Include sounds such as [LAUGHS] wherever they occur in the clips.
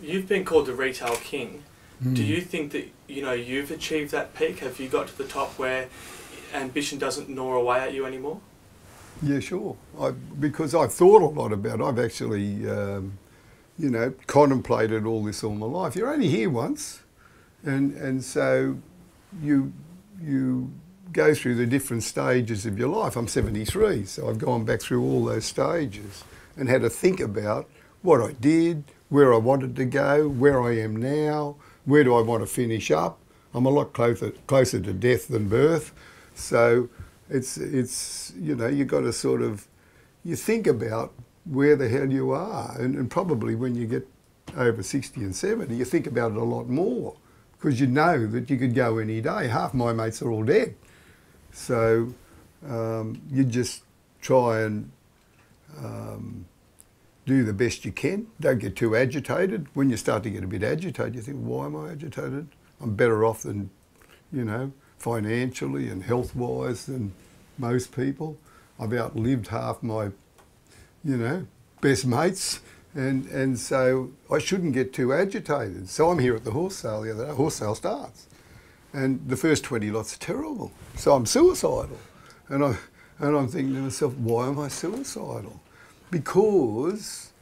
you've been called the retail king. Mm. Do you think that you know you've achieved that peak? Have you got to the top where ambition doesn't gnaw away at you anymore? Yeah, sure. I, because I've thought a lot about it. I've actually, um, you know, contemplated all this all my life. You're only here once, and and so you you go through the different stages of your life. I'm 73, so I've gone back through all those stages and had to think about what I did, where I wanted to go, where I am now, where do I want to finish up. I'm a lot closer closer to death than birth, so it's it's you know you've got to sort of you think about where the hell you are, and, and probably when you get over 60 and 70, you think about it a lot more because you know that you could go any day. Half my mates are all dead. So um, you just try and um, do the best you can. Don't get too agitated. When you start to get a bit agitated, you think, why am I agitated? I'm better off than, you know, financially and health-wise than most people. I've outlived half my, you know, best mates. And, and so I shouldn't get too agitated. So I'm here at the horse sale the other day. Horse sale starts. And the first 20 lots are terrible. So I'm suicidal. And, I, and I'm thinking to myself, why am I suicidal? Because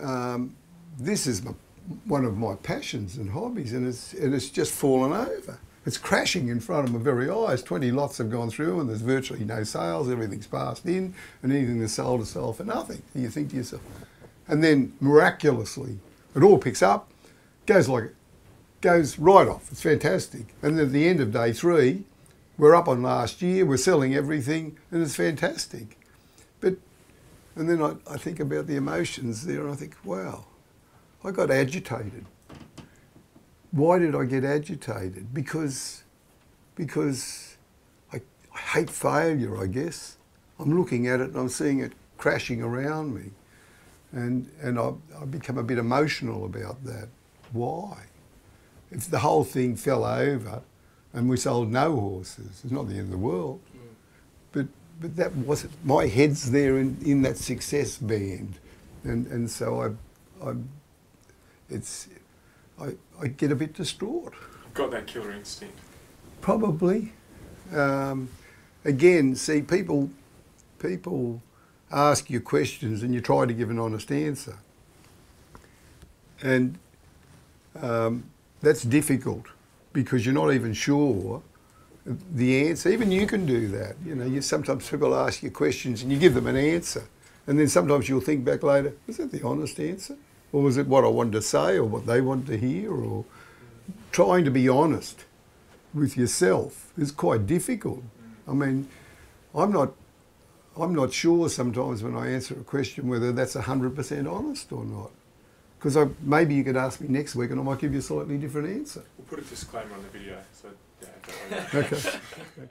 um, this is my, one of my passions and hobbies, and it's, and it's just fallen over. It's crashing in front of my very eyes. 20 lots have gone through, and there's virtually no sales. Everything's passed in, and anything that's sold is sold for nothing. And you think to yourself, and then miraculously, it all picks up, goes like it, goes right off. It's fantastic. And at the end of day three, we're up on last year, we're selling everything, and it's fantastic. But, and then I, I think about the emotions there, and I think, wow, I got agitated. Why did I get agitated? Because, because I, I hate failure, I guess. I'm looking at it and I'm seeing it crashing around me. And, and I, I become a bit emotional about that. Why? if the whole thing fell over and we sold no horses, it's not the end of the world. Mm. But but that wasn't my head's there in, in that success band, and and so I, I, it's, I I get a bit distraught. Got that killer instinct. Probably. Um, again, see people, people ask you questions and you try to give an honest answer. And um, that's difficult because you're not even sure the answer. Even you can do that. You know, you sometimes people ask you questions and you give them an answer, and then sometimes you'll think back later, was that the honest answer, or was it what I wanted to say, or what they wanted to hear, or trying to be honest with yourself is quite difficult. I mean, I'm not. I'm not sure sometimes when I answer a question whether that's 100% honest or not. Because maybe you could ask me next week and I might give you a slightly different answer. We'll put a disclaimer on the video. So, yeah, okay. [LAUGHS] okay.